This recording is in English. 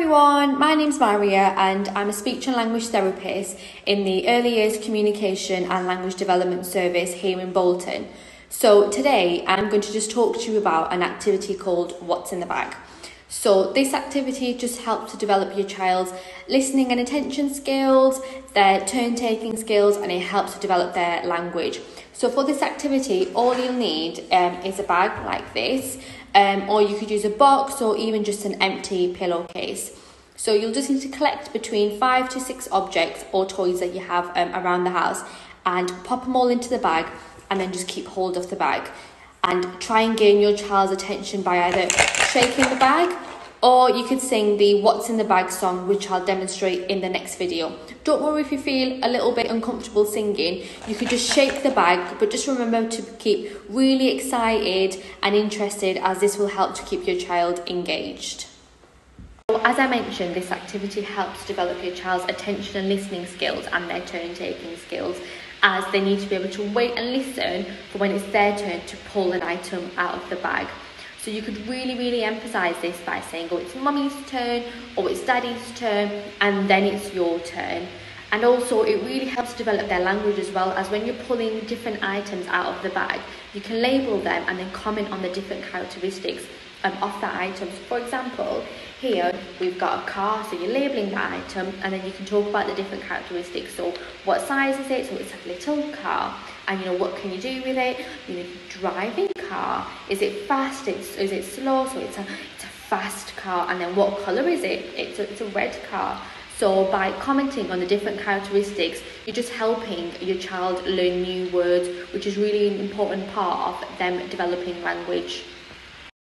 everyone, my name's Maria and I'm a speech and language therapist in the Early Years Communication and Language Development Service here in Bolton. So today I'm going to just talk to you about an activity called What's in the Bag. So this activity just helps to develop your child's listening and attention skills, their turn taking skills and it helps to develop their language. So for this activity all you'll need um, is a bag like this um, or you could use a box or even just an empty pillowcase. So you'll just need to collect between five to six objects or toys that you have um, around the house and pop them all into the bag and then just keep hold of the bag and try and gain your child's attention by either shaking the bag or you could sing the What's in the Bag song, which I'll demonstrate in the next video. Don't worry if you feel a little bit uncomfortable singing, you could just shake the bag, but just remember to keep really excited and interested as this will help to keep your child engaged. As I mentioned, this activity helps develop your child's attention and listening skills and their turn taking skills as they need to be able to wait and listen for when it's their turn to pull an item out of the bag. So you could really, really emphasize this by saying, oh, it's mummy's turn or it's daddy's turn, and then it's your turn. And also, it really helps develop their language as well, as when you're pulling different items out of the bag, you can label them and then comment on the different characteristics um, of that item. For example, here we've got a car, so you're labeling that item and then you can talk about the different characteristics. So what size is it? So it's a little car. And you know, what can you do with it? You know, driving car. Is it fast? It's, is it slow? So it's a, it's a fast car. And then what colour is it? It's a, it's a red car. So by commenting on the different characteristics, you're just helping your child learn new words, which is really an important part of them developing language.